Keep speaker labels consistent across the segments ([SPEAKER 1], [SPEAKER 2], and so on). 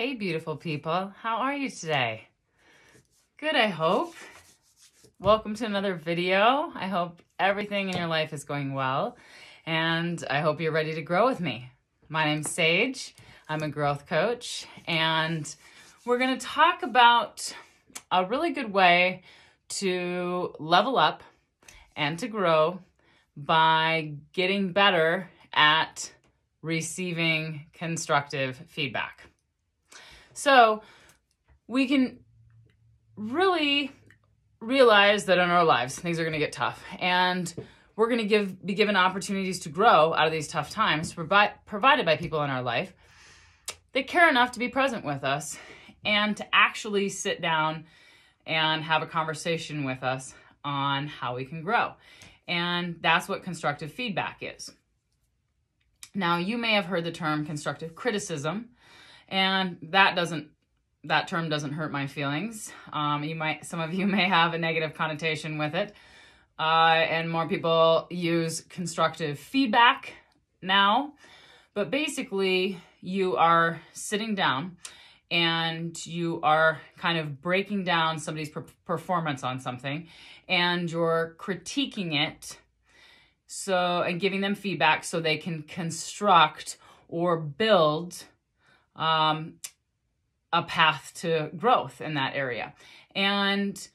[SPEAKER 1] Hey, beautiful people. How are you today? Good, I hope. Welcome to another video. I hope everything in your life is going well, and I hope you're ready to grow with me. My name's Sage. I'm a growth coach, and we're going to talk about a really good way to level up and to grow by getting better at receiving constructive feedback. So we can really realize that in our lives things are going to get tough and we're going to give be given opportunities to grow out of these tough times provi- provided by people in our life that care enough to be present with us and to actually sit down and have a conversation with us on how we can grow. And that's what constructive feedback is. Now, you may have heard the term constructive criticism, and that doesn't that term doesn't hurt my feelings. Um, you might some of you may have a negative connotation with it, uh, and more people use constructive feedback now. But basically, you are sitting down and you are kind of breaking down somebody's per- performance on something and you're critiquing it so and giving them feedback so they can construct or build um, a path to growth in that area. And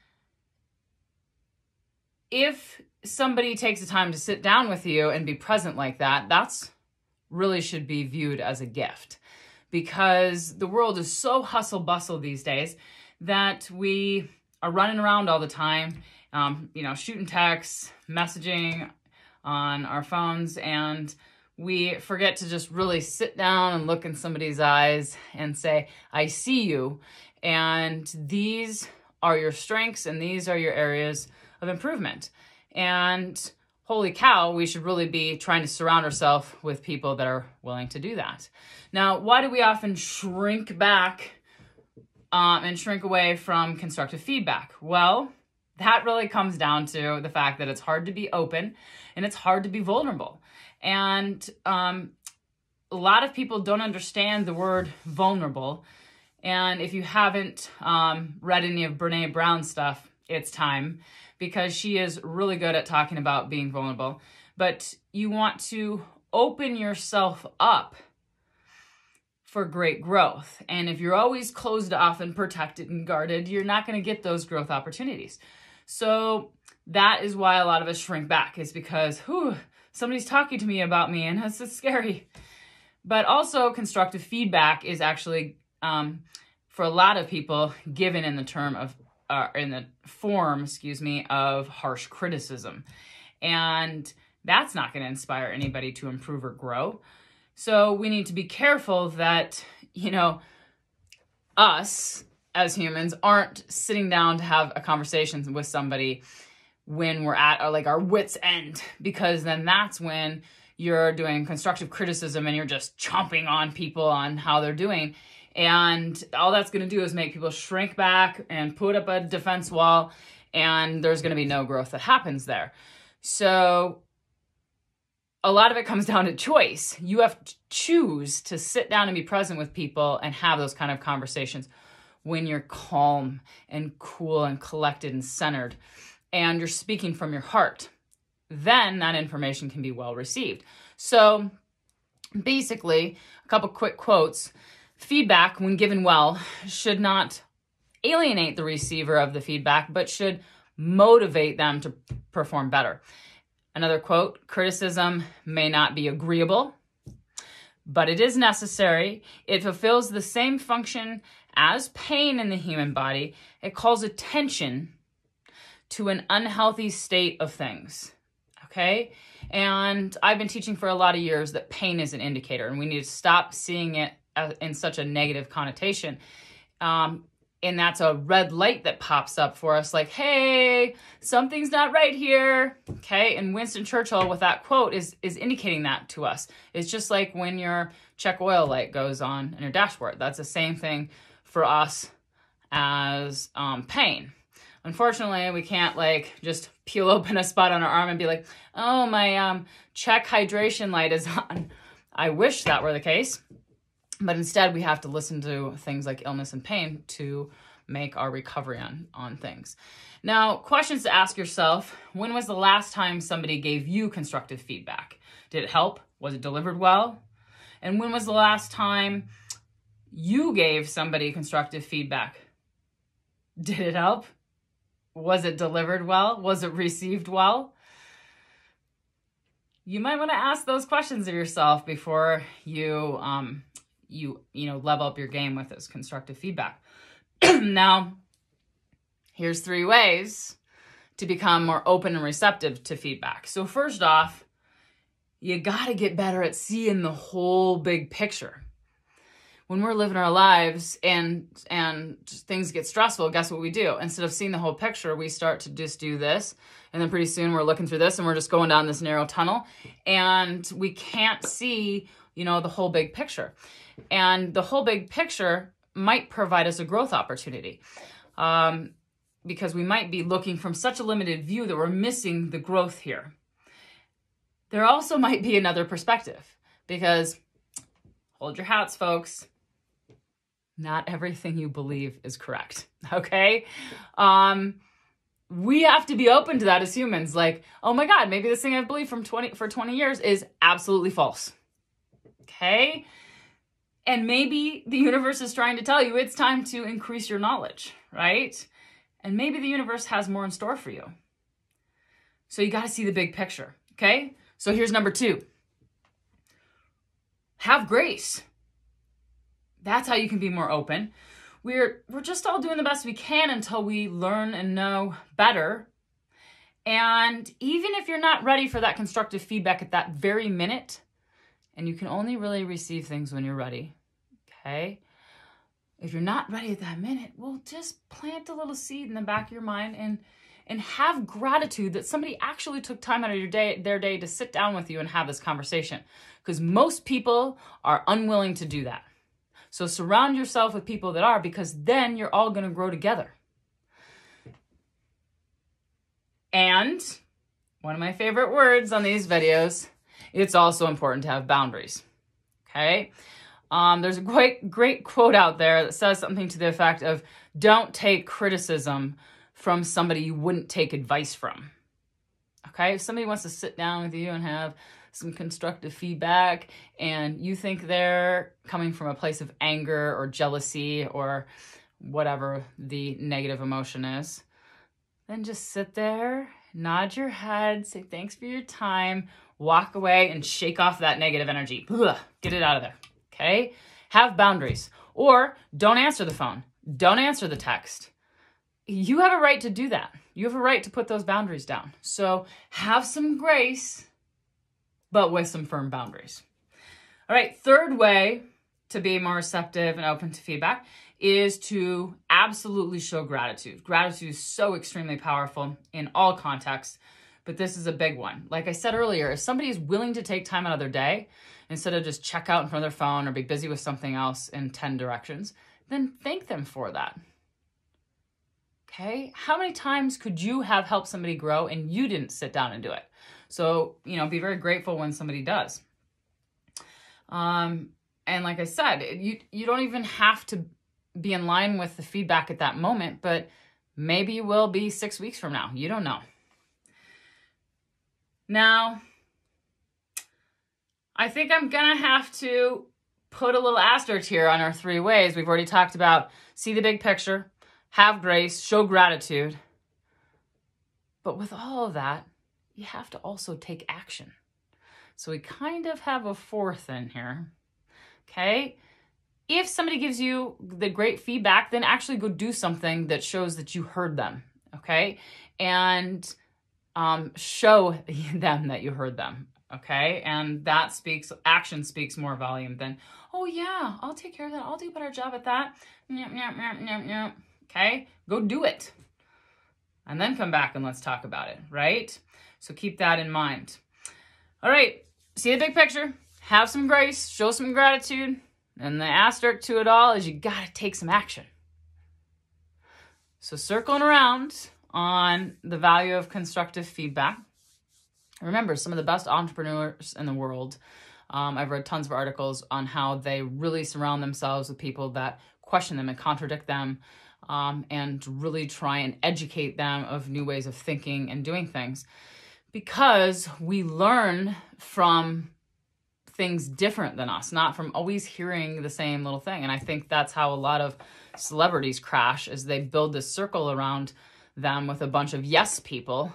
[SPEAKER 1] if somebody takes the time to sit down with you and be present like that that's really should be viewed as a gift. Because the world is so hustle bustle these days that we are running around all the time, um, you know, shooting texts, messaging on our phones, and we forget to just really sit down and look in somebody's eyes and say, I see you. And these are your strengths and these are your areas of improvement. And holy cow, we should really be trying to surround ourselves with people that are willing to do that. Now, why do we often shrink back um, and shrink away from constructive feedback? Well, that really comes down to the fact that it's hard to be open and it's hard to be vulnerable. And um, a lot of people don't understand the word vulnerable. And if you haven't um, read any of Brene Brown stuff, it's time because she is really good at talking about being vulnerable. But you want to open yourself up for great growth. And if you're always closed off and protected and guarded, you're not going to get those growth opportunities. So that is why a lot of us shrink back, is because, whew, somebody's talking to me about me and it's scary. But also, constructive feedback is actually, um, for a lot of people, given in the term of uh, in the form, excuse me, of harsh criticism. And that's not going to inspire anybody to improve or grow. So we need to be careful that, you know, us as humans aren't sitting down to have a conversation with somebody when we're at our, like our wits end because then that's when you're doing constructive criticism and you're just chomping on people on how they're doing and all that's going to do is make people shrink back and put up a defense wall, and there's going to be no growth that happens there. So, a lot of it comes down to choice. You have to choose to sit down and be present with people and have those kind of conversations when you're calm and cool and collected and centered and you're speaking from your heart. Then that information can be well received. So, basically, a couple quick quotes Feedback, when given well, should not alienate the receiver of the feedback, but should motivate them to perform better. Another quote criticism may not be agreeable, but it is necessary. It fulfills the same function as pain in the human body. It calls attention to an unhealthy state of things. Okay? And I've been teaching for a lot of years that pain is an indicator, and we need to stop seeing it in such a negative connotation. Um, and that's a red light that pops up for us like hey something's not right here. Okay and winston churchill with that quote is is indicating that to us. It's just like when your check oil light goes on in your dashboard. That's the same thing for us as um, pain. Unfortunately we can't like just peel open a spot on our arm and be like oh my um, check hydration light is on. I wish that were the case But instead, we have to listen to things like illness and pain to make our recovery on, on things. Now, questions to ask yourself when was the last time somebody gave you constructive feedback? Did it help? Was it delivered well? And when was the last time you gave somebody constructive feedback? Did it help? Was it delivered well? Was it received well? You might want to ask those questions of yourself before you um, you you know level up your game with this constructive feedback. now, here's three ways to become more open and receptive to feedback. So first off, you got to get better at seeing the whole big picture. When we're living our lives and and things get stressful, guess what we do? Instead of seeing the whole picture, we start to just do this, and then pretty soon we're looking through this and we're just going down this narrow tunnel, and we can't see, you know, the whole big picture. And the whole big picture might provide us a growth opportunity. Um, because we might be looking from such a limited view that we're missing the growth here. There also might be another perspective because hold your hats, folks. Not everything you believe is correct. Okay. Um, we have to be open to that as humans. Like, oh my God, maybe this thing I've believed from 20 for 20 years is absolutely false. Okay. And maybe the universe is trying to tell you it's time to increase your knowledge, right? And maybe the universe has more in store for you. So you got to see the big picture, okay? So here's number two have grace. That's how you can be more open. We're, we're just all doing the best we can until we learn and know better. And even if you're not ready for that constructive feedback at that very minute, and you can only really receive things when you're ready. Okay? If you're not ready at that minute, well, just plant a little seed in the back of your mind and and have gratitude that somebody actually took time out of your day their day to sit down with you and have this conversation because most people are unwilling to do that. So surround yourself with people that are because then you're all going to grow together. And one of my favorite words on these videos it's also important to have boundaries. Okay? Um, there's a great, great quote out there that says something to the effect of don't take criticism from somebody you wouldn't take advice from. Okay? If somebody wants to sit down with you and have some constructive feedback and you think they're coming from a place of anger or jealousy or whatever the negative emotion is, then just sit there, nod your head, say thanks for your time, walk away and shake off that negative energy. Get it out of there. Okay? Have boundaries. Or don't answer the phone. Don't answer the text. You have a right to do that. You have a right to put those boundaries down. So have some grace, but with some firm boundaries. All right, third way to be more receptive and open to feedback is to absolutely show gratitude. Gratitude is so extremely powerful in all contexts but this is a big one. Like I said earlier, if somebody is willing to take time out of their day instead of just check out in front of their phone or be busy with something else in 10 directions, then thank them for that. Okay? How many times could you have helped somebody grow and you didn't sit down and do it? So, you know, be very grateful when somebody does. Um, and like I said, you you don't even have to be in line with the feedback at that moment, but maybe you will be 6 weeks from now. You don't know. Now, I think I'm going to have to put a little asterisk here on our three ways. We've already talked about see the big picture, have grace, show gratitude. But with all of that, you have to also take action. So we kind of have a fourth in here. Okay? If somebody gives you the great feedback, then actually go do something that shows that you heard them. Okay? And um, show them that you heard them. Okay. And that speaks, action speaks more volume than, oh, yeah, I'll take care of that. I'll do a better job at that. Okay. Go do it. And then come back and let's talk about it. Right. So keep that in mind. All right. See the big picture. Have some grace. Show some gratitude. And the asterisk to it all is you got to take some action. So circling around, on the value of constructive feedback. Remember, some of the best entrepreneurs in the world Um, I've read tons of articles on how they really surround themselves with people that question them and contradict them um, and really try and educate them of new ways of thinking and doing things. Because we learn from things different than us, not from always hearing the same little thing. And I think that's how a lot of celebrities crash is they build this circle around them with a bunch of yes people.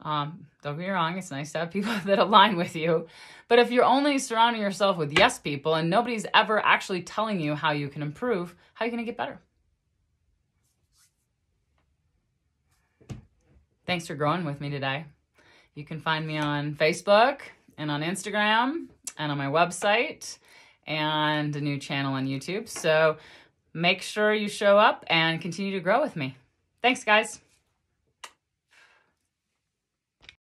[SPEAKER 1] Um, don't get me wrong, it's nice to have people that align with you. But if you're only surrounding yourself with yes people and nobody's ever actually telling you how you can improve, how are you going to get better? Thanks for growing with me today. You can find me on Facebook and on Instagram and on my website and a new channel on YouTube. So make sure you show up and continue to grow with me. Thanks, guys.